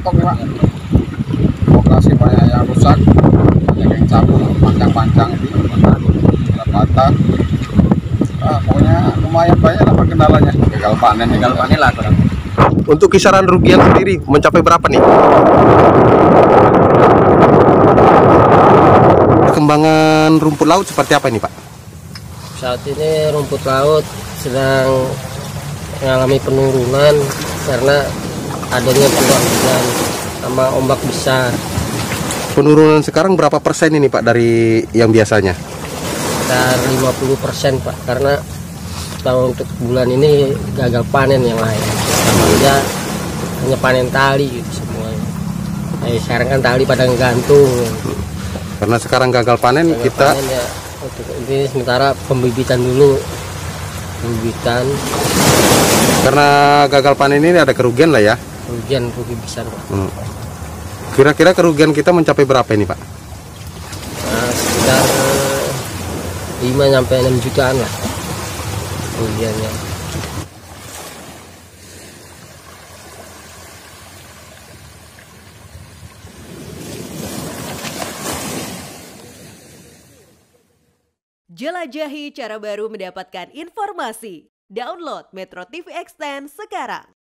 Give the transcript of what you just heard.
nih pak. Lokasi banyak yang rusak. Banyak yang cabut panjang-panjang ada patah ah, pokoknya lumayan banyak lah kendalanya. Gagal panen gagal panen lah kurang Untuk kisaran rugian sendiri mencapai berapa nih? Perkembangan rumput laut seperti apa ini Pak? Saat ini rumput laut sedang mengalami penurunan karena adanya hujan sama ombak besar. Penurunan sekarang berapa persen ini Pak dari yang biasanya? Sekitar 50 persen Pak, karena tahun untuk bulan ini gagal panen yang lain. Sama aja hanya panen tali gitu semuanya. Nah, sekarang kan tali pada gantung. Karena sekarang gagal panen Gagal kita panen ya, untuk ini sementara pembibitan dulu. Pembibitan karena gagal panen ini ada kerugian lah ya. Hujan rugi besar Pak. Hmm. Kira-kira kerugian kita mencapai berapa ini Pak? Nah, sekitar 5 sampai 6 jutaan lah kerugiannya. Jelajahi cara baru mendapatkan informasi. Download Metro TV Extend sekarang.